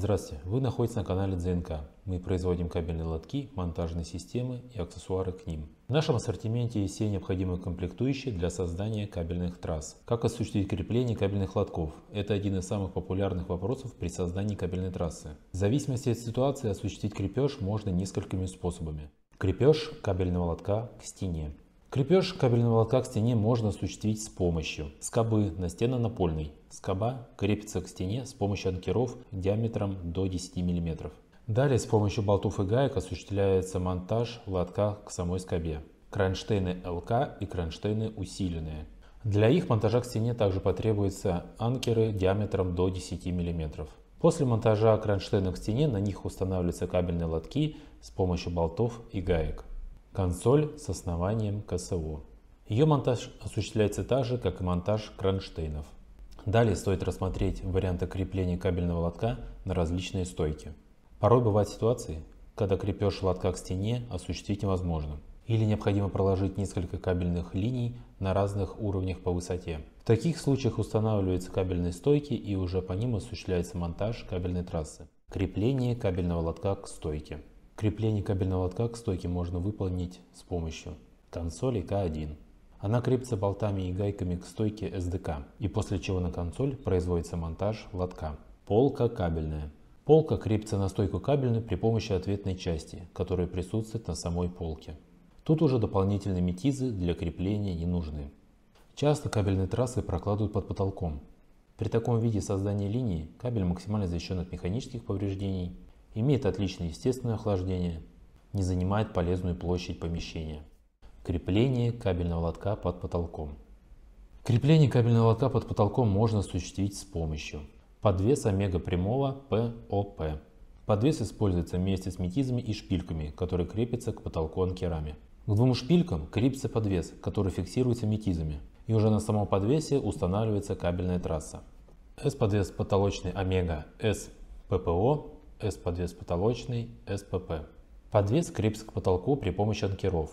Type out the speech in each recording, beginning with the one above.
Здравствуйте, вы находитесь на канале ДЗНК. Мы производим кабельные лотки, монтажные системы и аксессуары к ним. В нашем ассортименте есть все необходимые комплектующие для создания кабельных трасс. Как осуществить крепление кабельных лотков? Это один из самых популярных вопросов при создании кабельной трассы. В зависимости от ситуации осуществить крепеж можно несколькими способами. Крепеж кабельного лотка к стене. Крепеж кабельного лотка к стене можно осуществить с помощью скобы настенно-напольной. Скоба крепится к стене с помощью анкеров диаметром до 10 мм. Далее с помощью болтов и гаек осуществляется монтаж лотка к самой скобе. Кронштейны ЛК и кронштейны усиленные. Для их монтажа к стене также потребуются анкеры диаметром до 10 мм. После монтажа кронштейна к стене на них устанавливаются кабельные лотки с помощью болтов и гаек. Консоль с основанием КСО. Ее монтаж осуществляется так же, как и монтаж кронштейнов. Далее стоит рассмотреть варианты крепления кабельного лотка на различные стойки. Порой бывают ситуации, когда крепеж лотка к стене осуществить невозможно. Или необходимо проложить несколько кабельных линий на разных уровнях по высоте. В таких случаях устанавливаются кабельные стойки и уже по ним осуществляется монтаж кабельной трассы. Крепление кабельного лотка к стойке. Крепление кабельного лотка к стойке можно выполнить с помощью консоли К1. Она крепится болтами и гайками к стойке СДК, и после чего на консоль производится монтаж лотка. Полка кабельная. Полка крепится на стойку кабельную при помощи ответной части, которая присутствует на самой полке. Тут уже дополнительные метизы для крепления не нужны. Часто кабельные трассы прокладывают под потолком. При таком виде создания линии кабель максимально защищен от механических повреждений имеет отличное естественное охлаждение, не занимает полезную площадь помещения. Крепление кабельного лотка под потолком. Крепление кабельного лотка под потолком можно осуществить с помощью подвеса мегапрямого ПОП. Подвес используется вместе с метизами и шпильками, которые крепятся к потолку анкерами. К двум шпилькам крепится подвес, который фиксируется метизами, и уже на самом подвесе устанавливается кабельная трасса. S-подвес потолочный Омега S ППО S-подвес потолочный, СПП. Подвес крепится к потолку при помощи анкеров.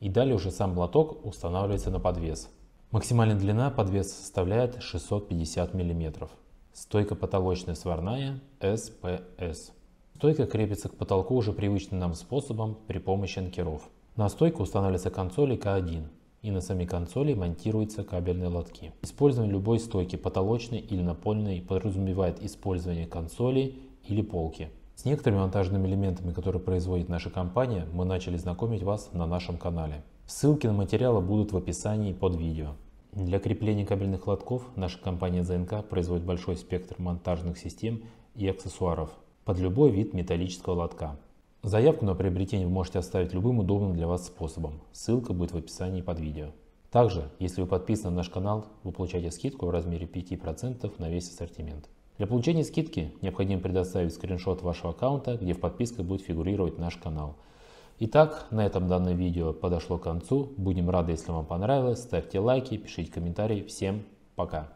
И далее уже сам блоток устанавливается на подвес. Максимальная длина подвеса составляет 650 мм. Стойка потолочная сварная СПС. Стойка крепится к потолку уже привычным нам способом при помощи анкеров. На стойку устанавливается консоли К1 и на сами консоли монтируются кабельные лотки. Использование любой стойки потолочной или напольной подразумевает использование консолей или полки. С некоторыми монтажными элементами, которые производит наша компания, мы начали знакомить вас на нашем канале. Ссылки на материалы будут в описании под видео. Для крепления кабельных лотков наша компания ЗНК производит большой спектр монтажных систем и аксессуаров под любой вид металлического лотка. Заявку на приобретение вы можете оставить любым удобным для вас способом. Ссылка будет в описании под видео. Также, если вы подписаны на наш канал, вы получаете скидку в размере 5% на весь ассортимент. Для получения скидки необходимо предоставить скриншот вашего аккаунта, где в подписке будет фигурировать наш канал. Итак, на этом данное видео подошло к концу. Будем рады, если вам понравилось. Ставьте лайки, пишите комментарии. Всем пока!